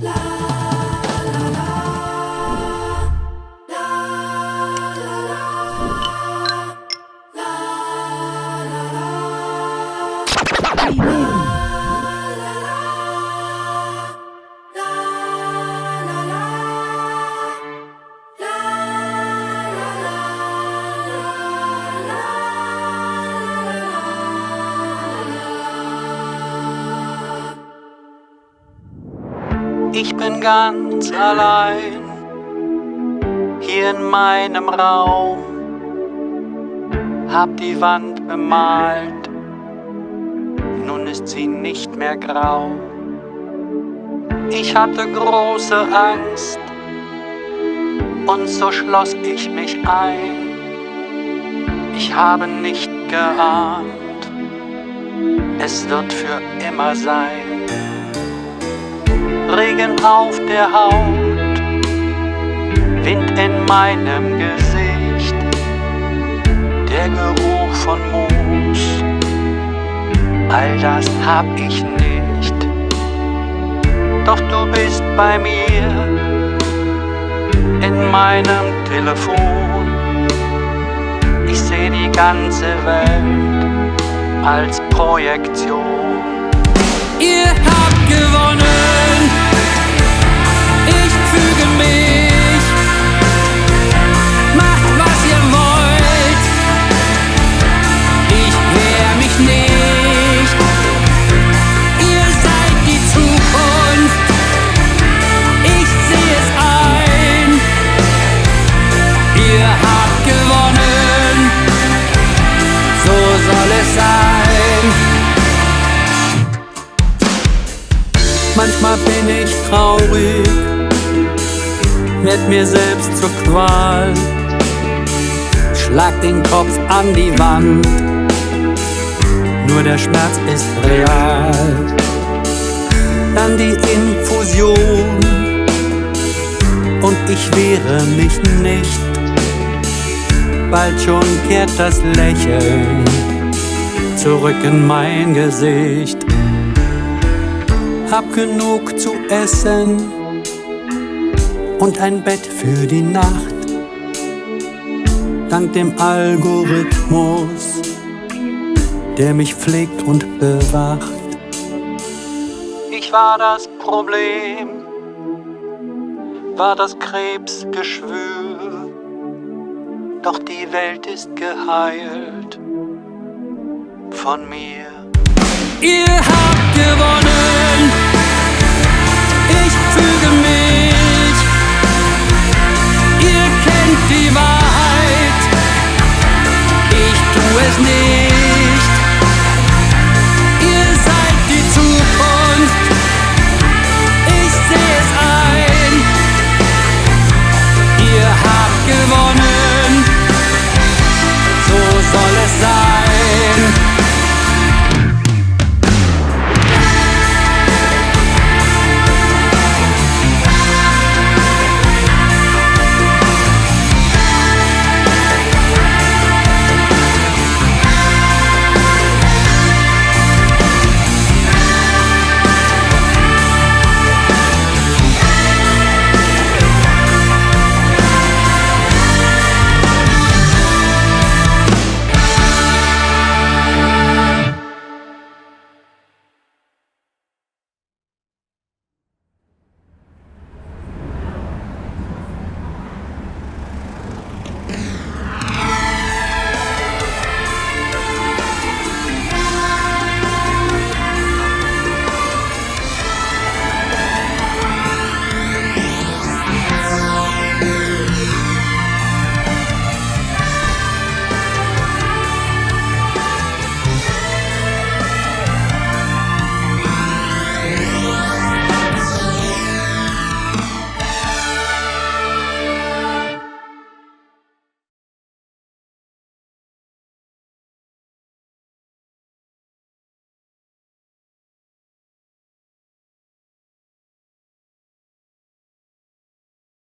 Baby. Ich bin ganz allein hier in meinem Raum, hab die Wand bemalt, nun ist sie nicht mehr grau. Ich hatte große Angst und so schloss ich mich ein. Ich habe nicht geahnt, es wird für immer sein. Regen auf der Haut, Wind in meinem Gesicht, der Geruch von Moos, all das hab ich nicht. Doch du bist bei mir in meinem Telefon. Ich seh die ganze Welt als Projektion. Ihr Manchmal bin ich traurig, werd mir selbst zur Qual, schlag den Kopf an die Wand, nur der Schmerz ist real. Dann die Infusion und ich wehre mich nicht, bald schon kehrt das Lächeln zurück in mein Gesicht hab genug zu essen und ein Bett für die Nacht. Dank dem Algorithmus, der mich pflegt und bewacht. Ich war das Problem, war das Krebsgeschwür, doch die Welt ist geheilt von mir. Ihr habt gewonnen.